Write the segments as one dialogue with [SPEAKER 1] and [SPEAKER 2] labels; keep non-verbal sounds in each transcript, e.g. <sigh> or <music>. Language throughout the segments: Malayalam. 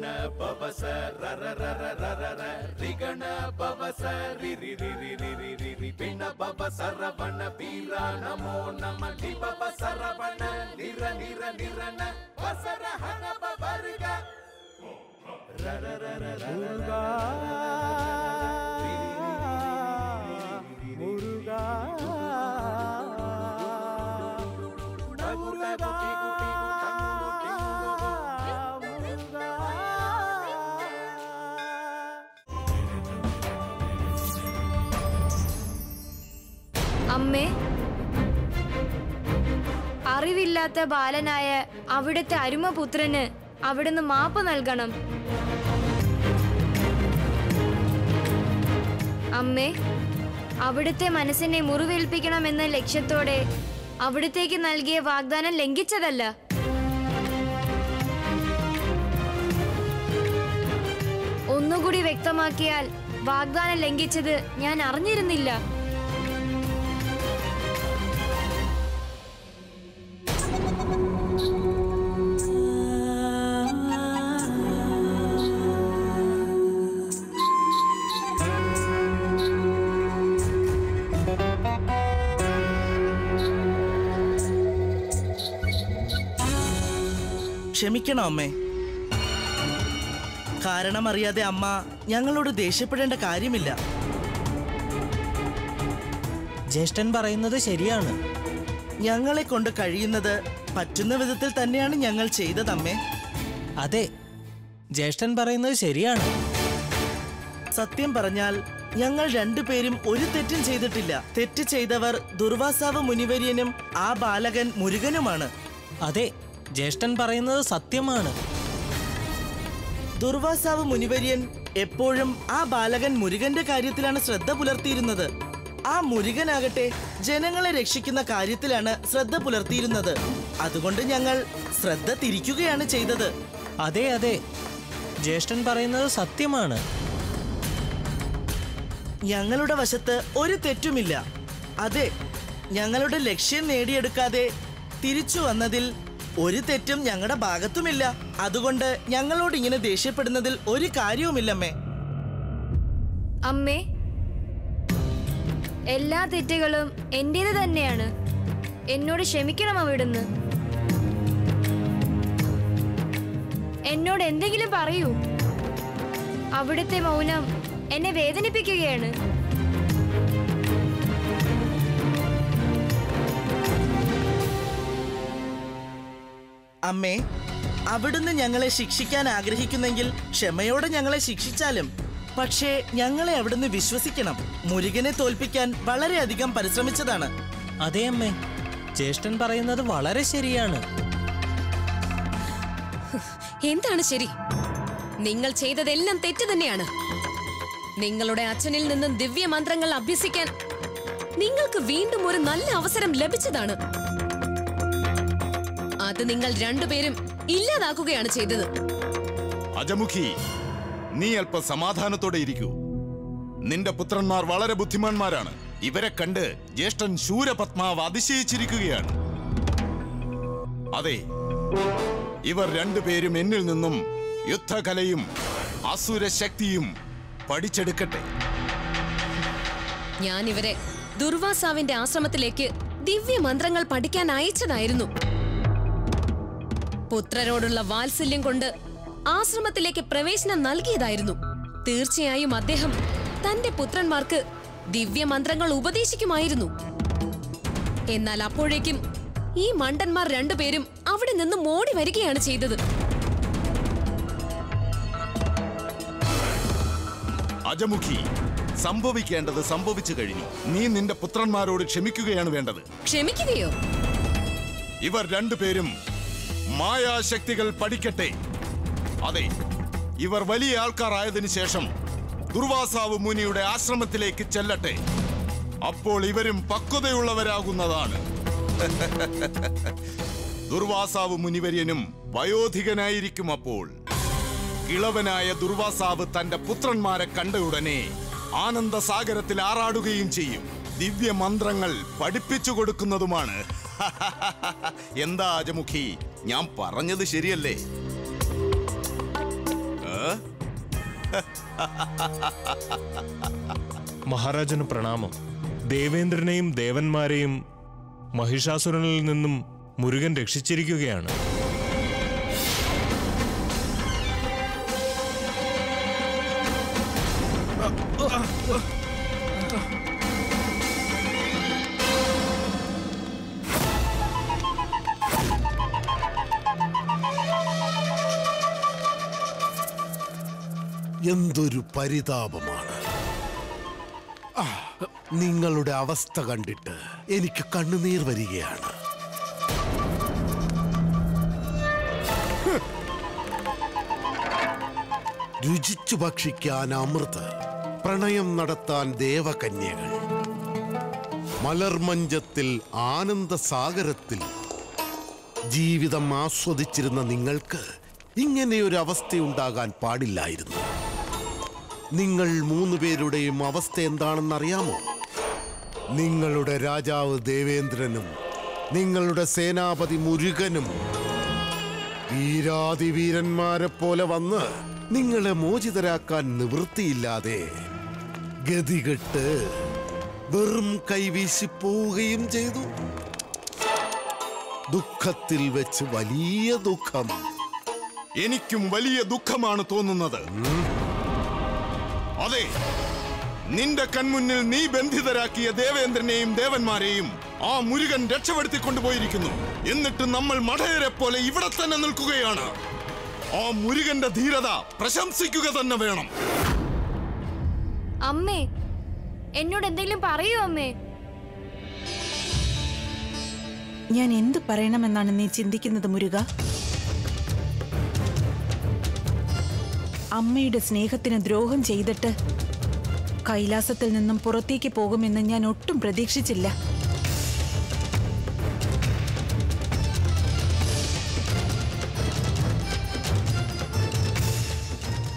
[SPEAKER 1] ரிகண பவச ரர ரர ரர ர ரிகண பவச ரி ரி. ரி ரி ரி ரி ரி ரி பிண பவ சரவண வீரா நமோ நம டி பவ சரவண. நிர நிர நிரண வசர ஹன பவருக
[SPEAKER 2] ரர ரர ரர
[SPEAKER 3] അമ്മേ. അറിവില്ലാത്ത ബാലനായ അവിടുത്തെ അരുമപുത്രന് അവിടുന്ന് മാപ്പ് നൽകണം. അമ്മേ അവിടുത്തെ മനസ്സിനെ മുറിവേൽപ്പിക്കണമെന്ന ലക്ഷ്യത്തോടെ അവിടുത്തേക്ക് നൽകിയ വാഗ്ദാനം ലംഘിച്ചതല്ല. ഒന്നുകൂടി വ്യക്തമാക്കിയാൽ വാഗ്ദാനം ലംഘിച്ചത് ഞാൻ അറിഞ്ഞിരുന്നില്ല.
[SPEAKER 4] ക്ഷമിക്കണം അമ്മേ. കാരണം അറിയാതെ അമ്മ ഞങ്ങളോട് ദേഷ്യപ്പെടേണ്ട കാര്യമില്ല.
[SPEAKER 2] ജ്യേഷ്ഠൻ പറയുന്നത് ശരിയാണ്.
[SPEAKER 4] ഞങ്ങളെ കൊണ്ട് കഴിയുന്നത് പറ്റുന്ന വിധത്തിൽ തന്നെയാണ് ഞങ്ങൾ ചെയ്തതമ്മേ
[SPEAKER 2] അതെ ജ്യേഷ്ഠൻ പറയുന്നത് ശരിയാണ്.
[SPEAKER 4] സത്യം പറഞ്ഞാൽ ഞങ്ങൾ രണ്ടുപേരും ഒരു തെറ്റും ചെയ്തിട്ടില്ല. തെറ്റ് ചെയ്തവർ ദുർവാസാവ് മുനിവര്യനും ആ ബാലകൻ മുരുകനുമാണ്.
[SPEAKER 2] അതെ ജ്യേഷ്ഠൻ പറയുന്നത് സത്യമാണ്.
[SPEAKER 4] ദുർവാസാവ് മുനിവര്യൻ എപ്പോഴും ആ ബാലകൻ മുരുകന്റെ കാര്യത്തിലാണ് ശ്രദ്ധ പുലർത്തിയിരുന്നത്. ആ മുരുകനാകട്ടെ ജനങ്ങളെ രക്ഷിക്കുന്ന കാര്യത്തിലാണ് ശ്രദ്ധ പുലർത്തിയിരുന്നത്. അതുകൊണ്ട് ഞങ്ങൾ ശ്രദ്ധ തിരിക്കുകയാണ് ചെയ്തത്.
[SPEAKER 2] അതെ അതെ. ജ്യേഷ്ഠൻ പറയുന്നത് സത്യമാണ്.
[SPEAKER 4] ഞങ്ങളുടെ വശത്ത് ഒരു തെറ്റുമില്ല. അതെ ഞങ്ങളുടെ ലക്ഷ്യം നേടിയെടുക്കാതെ തിരിച്ചു വന്നതിൽ ഒരു തെറ്റും ഞങ്ങളുടെ ഭാഗത്തുമില്ല. അതുകൊണ്ട് ഞങ്ങളോട് ഇങ്ങനെ ദേഷ്യപ്പെടുന്നതിൽ ഒരു കാര്യവുമില്ലമ്മേ.
[SPEAKER 3] അമ്മേ എല്ലാ തെറ്റുകളും എന്റേത് തന്നെയാണ്. എന്നോട് ക്ഷമിക്കണം അവിടുന്ന്. എന്നോട് എന്തെങ്കിലും പറയൂ. അവിടുത്തെ മൗനം എന്നെ വേദനിപ്പിക്കുകയാണ്.
[SPEAKER 4] അമ്മേ അവിടുന്ന് ഞങ്ങളെ ശിക്ഷിക്കാൻ ആഗ്രഹിക്കുന്നെങ്കിൽ ക്ഷമയോടെ ഞങ്ങളെ ശിക്ഷിച്ചാലും. പക്ഷേ ഞങ്ങളെ അവിടുന്ന് വിശ്വസിക്കണം. മുരുകനെ തോൽപ്പിക്കാൻ വളരെയധികം പരിശ്രമിച്ചതാണ്.
[SPEAKER 2] അതെ അമ്മേ ജ്യേഷ്ഠൻ പറയുന്നത് വളരെ ശരിയാണ്.
[SPEAKER 5] എന്താണ് ശരി? നിങ്ങൾ ചെയ്തതെല്ലാം തെറ്റ് തന്നെയാണ്. നിങ്ങളുടെ അച്ഛനിൽ നിന്നും ദിവ്യ മന്ത്രങ്ങൾ അഭ്യസിക്കാൻ നിങ്ങൾക്ക് വീണ്ടും ഒരു നല്ല അവസരം ലഭിച്ചതാണ്. അത് നിങ്ങൾ രണ്ടുപേരും ഇല്ലാതാക്കുകയാണ് ചെയ്തത്.
[SPEAKER 6] അജമുഖി നീ അല്പ സമാധാനത്തോടെ ഇരിക്കൂ. നിന്റെ പുത്രന്മാർ വളരെ ബുദ്ധിമാന്മാരാണ്. ഇവരെ കണ്ട് ജ്യേഷ്ഠൻ ശൂരപത്മാവ് അതിശയിച്ചിരിക്കുകയാണ്. അതെ ഇവർ രണ്ടുപേരും എന്നിൽ നിന്നും യുദ്ധകലയും അസുരശക്തിയും പഠിച്ചെടുക്കട്ടെ.
[SPEAKER 5] ഞാൻ ഇവരെ ദുർവാസാവിന്റെ ആശ്രമത്തിലേക്ക് ദിവ്യ മന്ത്രങ്ങൾ പഠിക്കാൻ അയച്ചതായിരുന്നു. പുത്രരോടുള്ള വാത്സല്യം കൊണ്ട് ആശ്രമത്തിലേക്ക് പ്രവേശനം നൽകിയതായിരുന്നു. തീർച്ചയായും അദ്ദേഹം തന്റെ പുത്രന്മാർക്ക് ദിവ്യമന്ത്രങ്ങൾ ഉപദേശിക്കുമായിരുന്നു. എന്നാൽ അപ്പോഴേക്കും ഈ മണ്ടന്മാർ രണ്ടുപേരും അവിടെ നിന്ന് മോടി വരികയാണ് ചെയ്തത്.
[SPEAKER 6] അജമുഖി സംഭവിക്കേണ്ടത് സംഭവിച്ചു കഴിഞ്ഞു. നീ നിന്റെ പുത്രന്മാരോട് ക്ഷമിക്കുകയാണ് വേണ്ടത്.
[SPEAKER 5] ക്ഷമിക്കുകയോ?
[SPEAKER 6] ഇവർ രണ്ടുപേരും മായാശക്തികൾ പഠിക്കട്ടെ. അതെ ഇവർ വലിയ ആൾക്കാരായതിനു ശേഷം ദുർവാസാവ് മുനിയുടെ ആശ്രമത്തിലേക്ക് ചെല്ലട്ടെ. അപ്പോൾ ഇവരും പക്വതയുള്ളവരാകുന്നതാണ്. <laughs> ദുർവാസാവ് മുനിവര്യനും വയോധികനായിരിക്കും അപ്പോൾ. ഇളവനായ ദുർവാസാവ് തന്റെ പുത്രന്മാരെ കണ്ട ഉടനെ ആനന്ദസാഗരത്തിൽ ആറാടുകയും ചെയ്യും. ദിവ്യ മന്ത്രങ്ങൾ പഠിപ്പിച്ചു കൊടുക്കുന്നതുമാണ് <laughs> എന്താ ആജമുഖി ഞാൻ പറഞ്ഞത് ശരിയല്ലേ? <laughs>
[SPEAKER 7] മഹാരാജന് പ്രണാമം. ദേവേന്ദ്രനെയും ദേവന്മാരെയും മഹിഷാസുരനിൽ നിന്നും മുരുകൻ രക്ഷിച്ചിരിക്കുകയാണ്. <laughs>
[SPEAKER 8] എന്തൊരു പരിതാപമാണ്. നിങ്ങളുടെ അവസ്ഥ കണ്ടിട്ട് എനിക്ക് കണ്ണുനീർ വരികയാണ്. രുചിച്ചു ഭക്ഷിക്കാൻ അമൃത് പ്രണയം നടത്താൻ ദേവകന്യകൾ. മലർമഞ്ചത്തിൽ ആനന്ദസാഗരത്തിൽ ജീവിതം ആസ്വദിച്ചിരുന്ന നിങ്ങൾക്ക് ഇങ്ങനെയൊരു അവസ്ഥയുണ്ടാകാൻ പാടില്ലായിരുന്നു. നിങ്ങൾ മൂന്ന് പേരുടെയും അവസ്ഥ എന്താണെന്നറിയാമോ? നിങ്ങളുടെ രാജാവ് ദേവേന്ദ്രനും നിങ്ങളുടെ സേനാപതി മുരുകനും വീരാതിവീരന്മാരെ പോലെ വന്ന് നിങ്ങളെ മോചിതരാക്കാൻ നിവൃത്തിയില്ലാതെ ഗതികെട്ട് വെറും കൈവീശി പോവുകയും ചെയ്തു. ദുഃഖത്തിൽ വെച്ച് വലിയ ദുഃഖം.
[SPEAKER 6] എനിക്കും വലിയ ദുഃഖമാണ് തോന്നുന്നത്. അതെ നിന്റെ കൺമുന്നിൽ നീ ബന്ധിതരാക്കിയ ദേവേന്ദ്രനെയും ദേവന്മാരെയും ആ മുരുകൻ രക്ഷപ്പെടുത്തി കൊണ്ടുപോയിരിക്കുന്നു എന്നിട്ട് നമ്മൾ മഠയരെ പോലെ ഇവിടെ തന്നെ നിൽക്കുകയാണ്. ആ മുരുകന്റെ ധീരത പ്രശംസിക്കുക തന്നെ വേണം.
[SPEAKER 3] അമ്മേ എന്നോട് എന്തെങ്കിലും പറയൂ അമ്മേ.
[SPEAKER 9] ഞാൻ എന്ത് പറയണമെന്നാണ് നീ ചിന്തിക്കുന്നത് മുരുക? അമ്മയുടെ സ്നേഹത്തിന് ദ്രോഹം ചെയ്തിട്ട് കൈലാസത്തിൽ നിന്നും പുറത്തേക്ക് പോകുമെന്ന് ഞാൻ ഒട്ടും പ്രതീക്ഷിച്ചില്ല.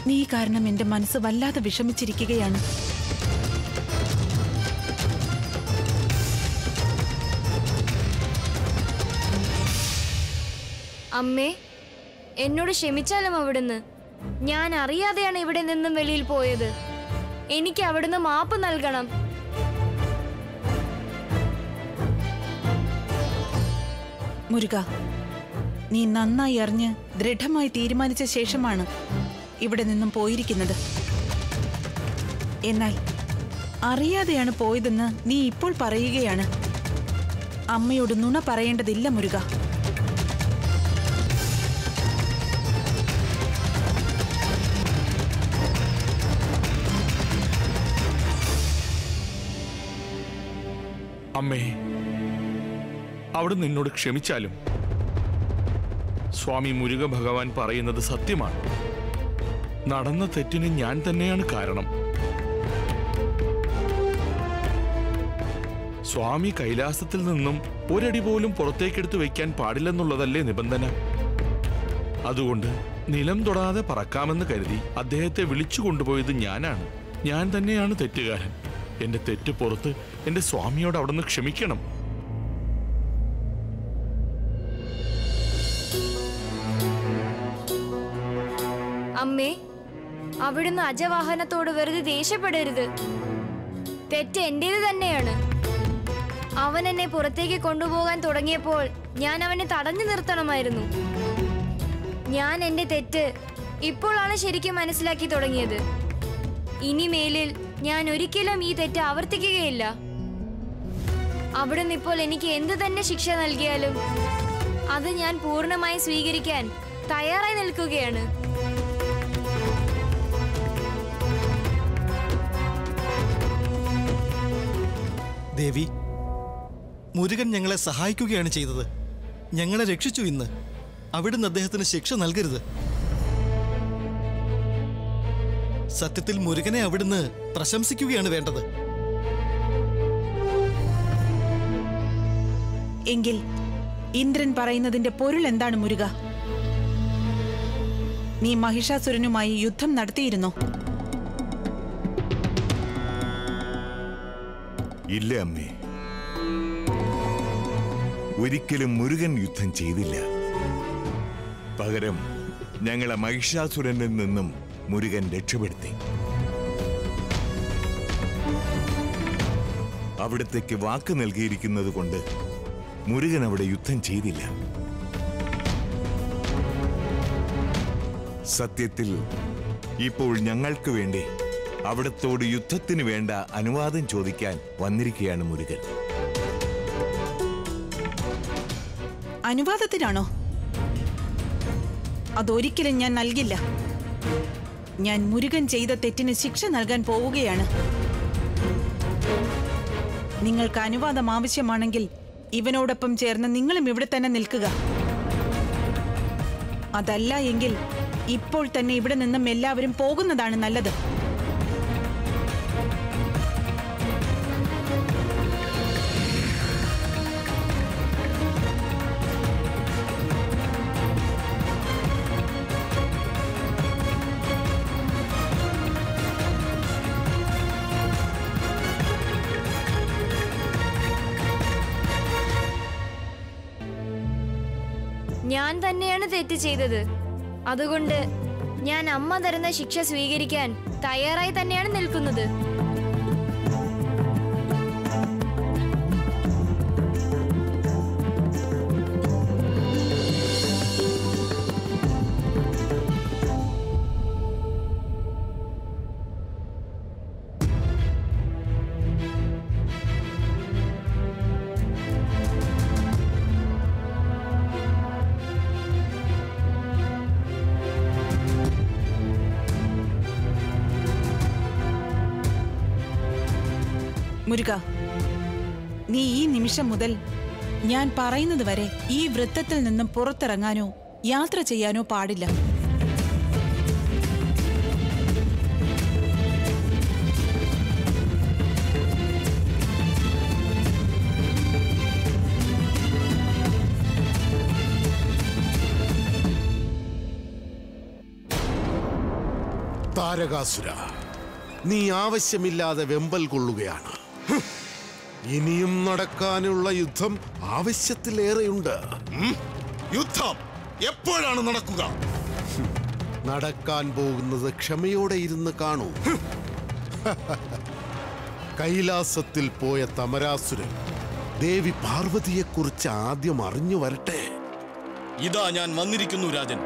[SPEAKER 9] നീ കാരണം എന്റെ മനസ്സ് വല്ലാതെ വിഷമിച്ചിരിക്കുകയാണ്.
[SPEAKER 3] അമ്മേ എന്നോട് ക്ഷമിച്ചാലും അവിടുന്ന്? ഞാൻ അറിയാതെയാണ് ഇവിടെ നിന്നും വെളിയിൽ പോയത്. എനിക്ക് അവിടുന്ന് മാപ്പ് നൽകണം.
[SPEAKER 9] മുരുക നീ നന്നായി അറിഞ്ഞ് ദൃഢമായി തീരുമാനിച്ച ശേഷമാണ് ഇവിടെ നിന്നും പോയിരിക്കുന്നത്. എന്നാൽ അറിയാതെയാണ് പോയതെന്ന് നീ ഇപ്പോൾ പറയുകയാണ്. അമ്മയോട് നുണ പറയേണ്ടതില്ല മുരുക.
[SPEAKER 10] അമ്മേ അവിടെ നിന്നോട് ക്ഷമിച്ചാലും സ്വാമി മുരുക ഭഗവാൻ പറയുന്നത് സത്യമാണ്. നടന്ന തെറ്റിന് ഞാൻ തന്നെയാണ് കാരണം. സ്വാമി കൈലാസത്തിൽ നിന്നും ഒരടി പോലും പുറത്തേക്കെടുത്ത് വയ്ക്കാൻ പാടില്ലെന്നുള്ളതല്ലേ നിബന്ധന? അതുകൊണ്ട് നിലം തൊടാതെ പറക്കാമെന്ന് കരുതി അദ്ദേഹത്തെ വിളിച്ചു കൊണ്ടുപോയത് ഞാനാണ്. ഞാൻ തന്നെയാണ് തെറ്റുകാരൻ. എന്റെ തെറ്റ് പുറത്ത് എന്റെ സ്വാമിയോട് അവിടെ നിന്ന് ക്ഷമിക്കണം.
[SPEAKER 3] അമ്മേ അവിടുന്ന് അജവാഹനത്തോട് വെറുതെ ദേഷ്യപ്പെടരുത്. തെറ്റ് എന്റേത് തന്നെയാണ്. അവൻ എന്നെ പുറത്തേക്ക് കൊണ്ടുപോകാൻ തുടങ്ങിയപ്പോൾ ഞാൻ അവനെ തടഞ്ഞു നിർത്തണമായിരുന്നു. ഞാൻ എന്റെ തെറ്റ് ഇപ്പോഴാണ് ശരിക്കും മനസ്സിലാക്കി തുടങ്ങിയത്. ഇനിമേലിൽ ഞാൻ ഒരിക്കലും ഈ തെറ്റ് ആവർത്തിക്കുകയില്ല. അവിടുന്ന് ഇപ്പോൾ എനിക്ക് എന്ത് തന്നെ ശിക്ഷ നൽകിയാലും അത് ഞാൻ പൂർണമായി സ്വീകരിക്കാൻ തയ്യാറായി നിൽക്കുകയാണ്.
[SPEAKER 11] ദേവി മുരുകൻ ഞങ്ങളെ സഹായിക്കുകയാണ് ചെയ്തത്. ഞങ്ങളെ രക്ഷിച്ചു ഇന്ന്. അവിടുന്ന് അദ്ദേഹത്തിന് ശിക്ഷ നൽകരുത്. സത്യത്തിൽ മുരുകനെ അവിടുന്ന് പ്രശംസിക്കുകയാണ് വേണ്ടത്.
[SPEAKER 9] എങ്കിൽ ഇന്ദ്രൻ പറയുന്നതിന്റെ പൊരുൾ എന്താണ് മുരുക? നീ മഹിഷാസുരനുമായി യുദ്ധം നടത്തിയിരുന്നോ?
[SPEAKER 12] ഇല്ല അമ്മേ. ഒരിക്കലും മുരുകൻ യുദ്ധം ചെയ്തില്ല. പകരം ഞങ്ങളെ മഹിഷാസുരനിൽ നിന്നും മുരുകൻ രക്ഷപ്പെടുത്തി. അവിടത്തേക്ക് വാക്ക് നൽകിയിരിക്കുന്നത് കൊണ്ട് മുരുകൻ അവിടെ യുദ്ധം ചെയ്തില്ല. സത്യത്തിൽ ഇപ്പോൾ ഞങ്ങൾക്ക് വേണ്ടി അവിടത്തോട് യുദ്ധത്തിന് വേണ്ട അനുവാദം ചോദിക്കാൻ വന്നിരിക്കുകയാണ് മുരുകൻ.
[SPEAKER 9] അനുവാദത്തിനാണോ? അതൊരിക്കലും ഞാൻ നൽകില്ല. ഞാൻ മുരുകൻ ചെയ്ത തെറ്റിന് ശിക്ഷ നൽകാൻ പോവുകയാണ്. നിങ്ങൾക്ക് അനുവാദം ആവശ്യമാണെങ്കിൽ ഇവനോടൊപ്പം ചേർന്ന് നിങ്ങളും ഇവിടെ തന്നെ നിൽക്കുക. അതല്ല എങ്കിൽ ഇപ്പോൾ തന്നെ ഇവിടെ നിന്നും എല്ലാവരും പോകുന്നതാണ് നല്ലത്.
[SPEAKER 3] തെറ്റ് ചെയ്തത്. അതുകൊണ്ട് ഞാൻ അമ്മ തരുന്ന ശിക്ഷ സ്വീകരിക്കാൻ തയ്യാറായി തന്നെയാണ് നിൽക്കുന്നത്.
[SPEAKER 9] നിമിഷം മുതൽ ഞാൻ പറയുന്നത് വരെ ഈ വൃത്തത്തിൽ നിന്നും പുറത്തിറങ്ങാനോ യാത്ര ചെയ്യാനോ പാടില്ല
[SPEAKER 8] താരകാസുര നീ ആവശ്യമില്ലാതെ വെമ്പൽ കൊള്ളുകയാണ്! ഇനിയും നടക്കാനുള്ള യുദ്ധം ആവശ്യത്തിലേറെയുണ്ട്?
[SPEAKER 6] യുദ്ധം എപ്പോഴാണ് നടക്കുക?
[SPEAKER 8] നടക്കാൻ പോകുന്നത് ക്ഷമയോടെ ഇരുന്ന് കാണൂ. കൈലാസത്തിൽ പോയ തമരാസുരൻ ദേവി പാർവതിയെക്കുറിച്ച് ആദ്യം അറിഞ്ഞു വരട്ടെ.
[SPEAKER 13] ഇതാ ഞാൻ വന്നിരിക്കുന്നു രാജൻ.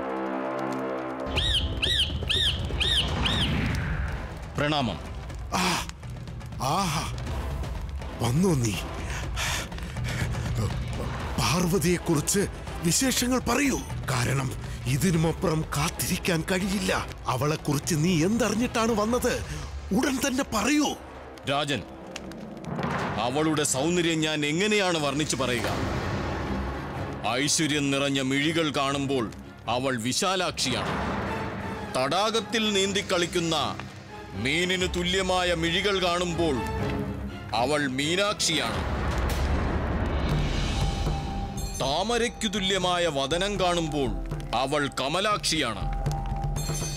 [SPEAKER 13] പ്രണാമം.
[SPEAKER 8] ആഹാ. വന്നു നീ? പാർവതിയെക്കുറിച്ച് വിശേഷങ്ങൾ പറയൂ. കാരണം ഇതിനുമപ്പുറം കാത്തിരിക്കാൻ കഴിയില്ല. അവളെക്കുറിച്ച് നീ എന്തറിഞ്ഞിട്ടാണ് വന്നത്? ഉടൻ തന്നെ പറയൂ.
[SPEAKER 13] രാജൻ അവളുടെ സൗന്ദര്യം ഞാൻ എങ്ങനെയാണ് വർണിച്ചു പറയുക? ഐശ്വര്യം നിറഞ്ഞ മിഴികൾ കാണുമ്പോൾ അവൾ വിശാലാക്ഷിയാണ്. തടാകത്തിൽ നീന്തിക്കളിക്കുന്ന മീനിന് തുല്യമായ മിഴികൾ കാണുമ്പോൾ അവൾ മീനാക്ഷിയാണ്. താമരയ്ക്കു തുല്യമായ വതനം കാണുമ്പോൾ അവൾ കമലാക്ഷിയാണ്.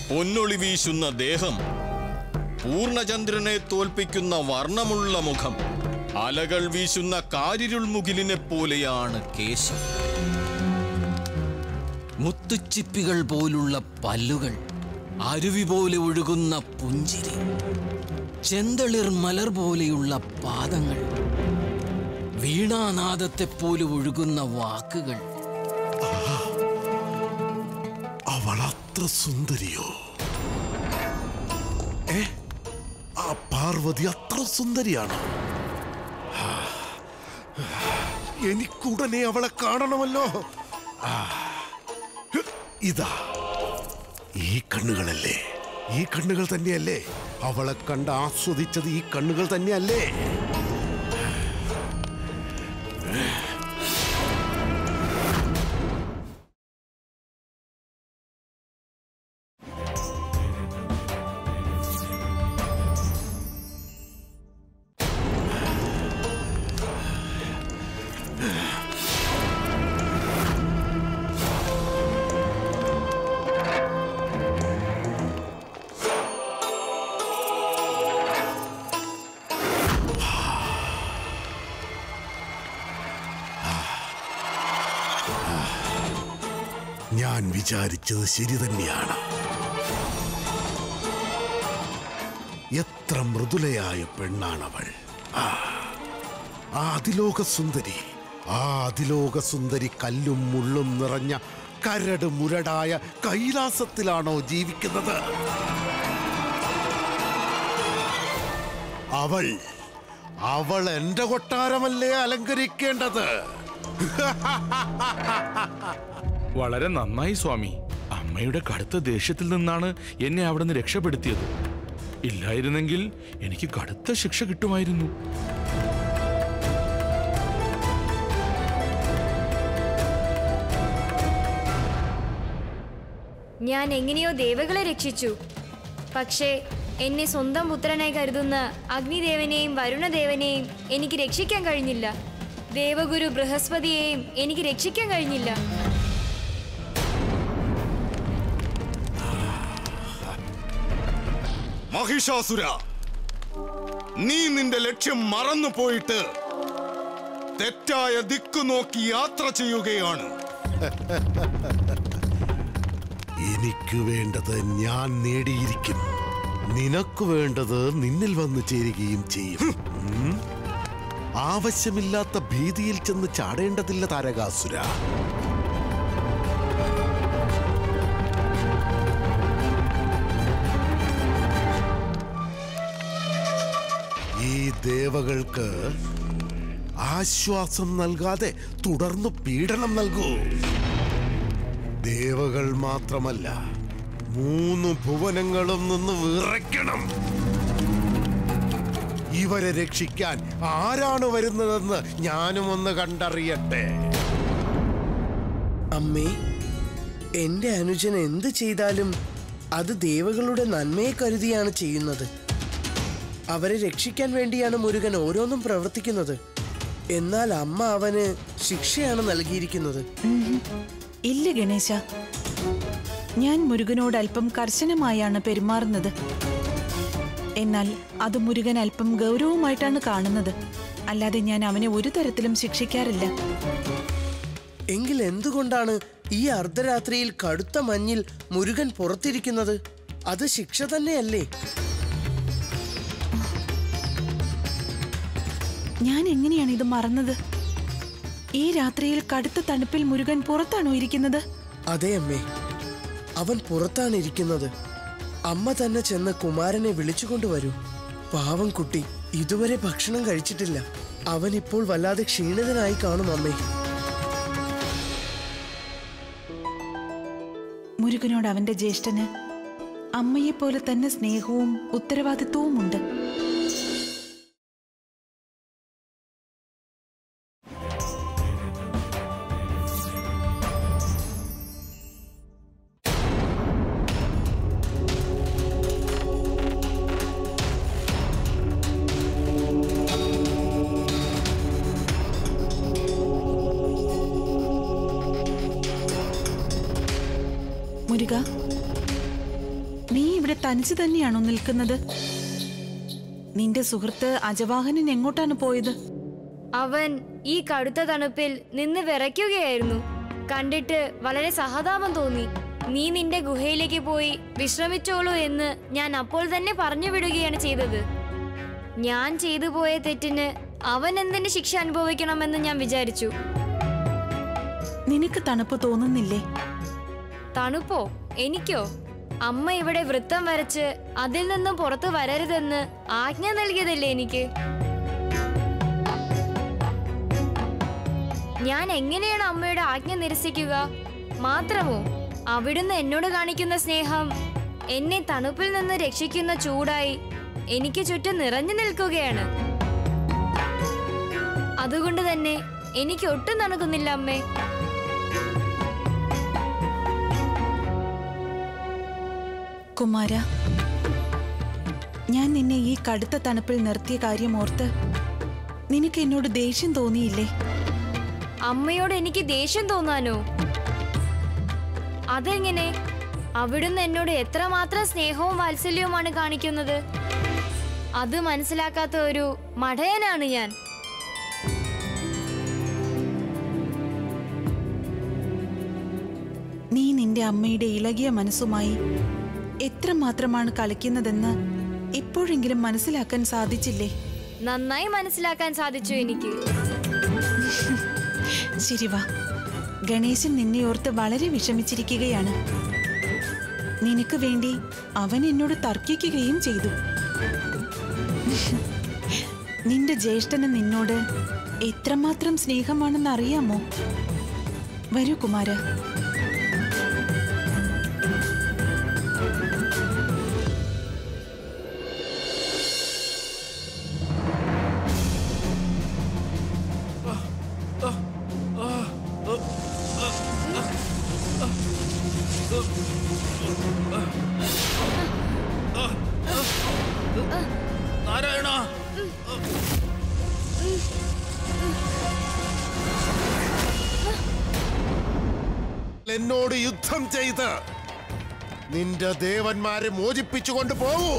[SPEAKER 13] പൊന്നൊളി വീശുന്ന ദേഹം പൂർണചന്ദ്രനെ തോൽപ്പിക്കുന്ന വർണമുള്ള മുഖം അലകൾ വീശുന്ന കാരിരുൾമുകിലിനെ പോലെയാണ് കേശം. മുത്തുച്ചിപ്പികൾ പോലുള്ള പല്ലുകൾ അരുവി പോലെ ഒഴുകുന്ന പുഞ്ചിരി. ചെന്തളിർ മലർ പോലെയുള്ള പാദങ്ങൾ. വീണാനാദത്തെ പോലെ ഒഴുകുന്ന വാക്കുകൾ.
[SPEAKER 8] അവൾ അത്ര സുന്ദരിയോ? ഏ ആ പാർവതി അത്ര സുന്ദരിയാണ്? എനിക്കുടനെ അവളെ കാണണമല്ലോ. ഇതാ ഈ കണ്ണുകളല്ലേ? ഈ കണ്ണുകൾ തന്നെയല്ലേ? അവളെ കണ്ട് ആസ്വദിച്ചത് ഈ കണ്ണുകൾ തന്നെയല്ലേ? വിചാരിച്ചത് ശരി തന്നെയാണ്. എത്ര മൃദുലയായ പെണ്ണാണവൾ. ആ അതിലോക സുന്ദരി ആ അതിലോക സുന്ദരി കല്ലും മുള്ളും നിറഞ്ഞ കരട് മുരടായ കൈലാസത്തിലാണോ ജീവിക്കുന്നത്? അവൾ അവൾ എന്റെ കൊട്ടാരമല്ലേ അലങ്കരിക്കേണ്ടത്? <laughs>
[SPEAKER 10] വളരെ നന്നായി സ്വാമി. അമ്മയുടെ കടുത്ത ദേഷ്യത്തിൽ നിന്നാണ് എന്നെ അവിടുന്ന് രക്ഷപ്പെടുത്തിയത്. ഇല്ലായിരുന്നെങ്കിൽ എനിക്ക് കടുത്ത ശിക്ഷ കിട്ടുമായിരുന്നു.
[SPEAKER 3] ഞാൻ എങ്ങനെയോ ദേവകളെ രക്ഷിച്ചു. പക്ഷേ എന്നെ സ്വന്തം പുത്രനായി കരുതുന്ന അഗ്നിദേവനെയും വരുണദേവനെയും എനിക്ക് രക്ഷിക്കാൻ കഴിഞ്ഞില്ല. ദേവഗുരു ബൃഹസ്പതിയെയും എനിക്ക് രക്ഷിക്കാൻ കഴിഞ്ഞില്ല.
[SPEAKER 6] മഹിഷാസുര നീ നിന്റെ ലക്ഷ്യം മറന്നു പോയിട്ട് തെറ്റായ ദിക്കു നോക്കി യാത്ര ചെയ്യുകയാണ്.
[SPEAKER 8] എനിക്ക് വേണ്ടത് ഞാൻ നേടിയിരിക്കും. നിനക്ക് വേണ്ടത് നിന്നിൽ വന്നു ചേരുകയും ചെയ്യും. ആവശ്യമില്ലാത്ത ഭീതിയിൽ ചെന്ന് ചാടേണ്ടതില്ല താരകാസുര. ദേവകൾക്ക് ആശ്വാസം നൽകാതെ തുടർന്ന് പീഡനം നൽകൂ. ദേവകൾ മാത്രമല്ല മൂന്ന് ഭുവനങ്ങളും നിന്ന് വിറയ്ക്കണം. ഇവരെ രക്ഷിക്കാൻ ആരാണ് വരുന്നതെന്ന് ഞാനും ഒന്ന് കണ്ടറിയട്ടെ.
[SPEAKER 14] അമ്മേ എന്റെ അനുജൻ എന്ത് ചെയ്താലും അത് ദേവകളുടെ നന്മയെ കരുതിയാണ് ചെയ്യുന്നത്. അവരെ രക്ഷിക്കാൻ വേണ്ടിയാണ് മുരുകൻ ഓരോന്നും പ്രവർത്തിക്കുന്നത്. എന്നാൽ അമ്മ അവന് ശിക്ഷയാണ് നൽകിയിരിക്കുന്നത്.
[SPEAKER 9] ഇല്ല ഗണേശ. ഞാൻ മുരുകനോട് അല്പം കർശനമായാണ് പെരുമാറുന്നത്. എന്നാൽ അത് മുരുകൻ അല്പം ഗൗരവമായിട്ടാണ് കാണുന്നത്. അല്ലാതെ ഞാൻ അവനെ ഒരു തരത്തിലും ശിക്ഷിക്കാറില്ല.
[SPEAKER 14] എങ്കിൽ എന്തുകൊണ്ടാണ് ഈ അർദ്ധരാത്രിയിൽ കടുത്ത മഞ്ഞിൽ മുരുകൻ പുറത്തിരിക്കുന്നത്? അത് ശിക്ഷ തന്നെയല്ലേ?
[SPEAKER 9] ഞാൻ എങ്ങനെയാണ് ഇത് മറന്നത്? ഈ രാത്രിയിൽ കടുത്ത തണുപ്പിൽ മുരുകൻ പുറത്താണോ ഇരിക്കുന്നത്?
[SPEAKER 14] അതെ അമ്മേ. അവൻ പുറത്താണ് ഇരിക്കുന്നത്. അമ്മ തന്നെ ചെന്ന് കുമാരനെ വിളിച്ചുകൊണ്ടുവരൂ പാവം കുട്ടി ഇതുവരെ ഭക്ഷണം കഴിച്ചിട്ടില്ല. അവൻ ഇപ്പോൾ വല്ലാതെ ക്ഷീണിതനായി കാണും അമ്മേ.
[SPEAKER 9] മുരുകനോട് അവന്റെ ജ്യേഷ്ഠന് അമ്മയെപ്പോലെ തന്നെ സ്നേഹവും ഉത്തരവാദിത്വവും ഉണ്ട് തനിച്ചു തന്നെയാണോ നിൽക്കുന്നത്? നിന്റെ സുഹൃത്ത് അജവാഹനൻ എങ്ങോട്ടാണ് പോയത്?
[SPEAKER 3] അവൻ ഈ കടുത്ത തണുപ്പിൽ നിന്ന് വിറയ്ക്കുകയായിരുന്നു. കണ്ടിട്ട് വളരെ സഹതാപം തോന്നി. നീ നിന്റെ ഗുഹയിലേക്ക് പോയി വിശ്രമിച്ചോളൂ എന്ന് ഞാൻ അപ്പോൾ തന്നെ പറഞ്ഞു വിടുകയാണ് ചെയ്തത്. ഞാൻ ചെയ്തു പോയ തെറ്റിന് അവൻ എന്തിന് ശിക്ഷ അനുഭവിക്കണമെന്ന് ഞാൻ വിചാരിച്ചു.
[SPEAKER 9] നിനക്ക് തണുപ്പ് തോന്നുന്നില്ലേ?
[SPEAKER 3] തണുപ്പോ? എനിക്കോ? അമ്മ ഇവിടെ വൃത്തം വരച്ച് അതിൽ നിന്നും പുറത്തു വരരുതെന്ന് ആജ്ഞ നൽകിയതല്ലേ എനിക്ക്? ഞാൻ എങ്ങനെയാണ് അമ്മയുടെ ആജ്ഞ നിരസിക്കുക? മാത്രമോ അവിടുന്ന് എന്നോട് കാണിക്കുന്ന സ്നേഹം എന്നെ തണുപ്പിൽ നിന്ന് രക്ഷിക്കുന്ന ചൂടായി എനിക്ക് ചുറ്റും നിറഞ്ഞു നിൽക്കുകയാണ്. അതുകൊണ്ട് തന്നെ എനിക്ക് ഒട്ടും തണുക്കുന്നില്ല അമ്മേ.
[SPEAKER 9] കുമാര ഞാൻ നിന്നെ ഈ കടുത്ത തണുപ്പിൽ നിർത്തിയ കാര്യം ഓർത്ത് നിനക്ക് എന്നോട് ദേഷ്യം തോന്നിയില്ലേ?
[SPEAKER 3] അമ്മയോട് എനിക്ക് ദേഷ്യം തോന്നാനോ? അതെങ്ങനെ? അവിടുന്ന് എന്നോട് എത്രമാത്രം സ്നേഹവും വാത്സല്യവുമാണ് കാണിക്കുന്നത്? അത് മനസ്സിലാക്കാത്ത ഒരു മടയനാണ് ഞാൻ.
[SPEAKER 9] നീ നിന്റെ അമ്മയുടെ ഇളകിയ മനസ്സുമായി എത്രമാത്രമാണ് കളിക്കുന്നതെന്ന് ഇപ്പോഴെങ്കിലും മനസ്സിലാക്കാൻ സാധിച്ചില്ലേ?
[SPEAKER 3] നന്നായി മനസ്സിലാക്കാൻ സാധിച്ചു എനിക്ക്. <laughs>
[SPEAKER 9] ശരി വാ. ഗണേശൻ നിന്നെ ഓർത്ത് വളരെ വിഷമിച്ചിരിക്കുകയാണ്. നിനക്ക് വേണ്ടി അവൻ എന്നോട് തർക്കിക്കുകയും ചെയ്തു. <laughs> നിന്റെ ജ്യേഷ്ഠന് നിന്നോട് എത്രമാത്രം സ്നേഹമാണെന്ന് അറിയാമോ വരൂ കുമാര.
[SPEAKER 10] നാരായണ.
[SPEAKER 8] എന്നോട് യുദ്ധം ചെയ്ത് നിന്റെ ദേവന്മാരെ മോചിപ്പിച്ചുകൊണ്ട് പോകൂ.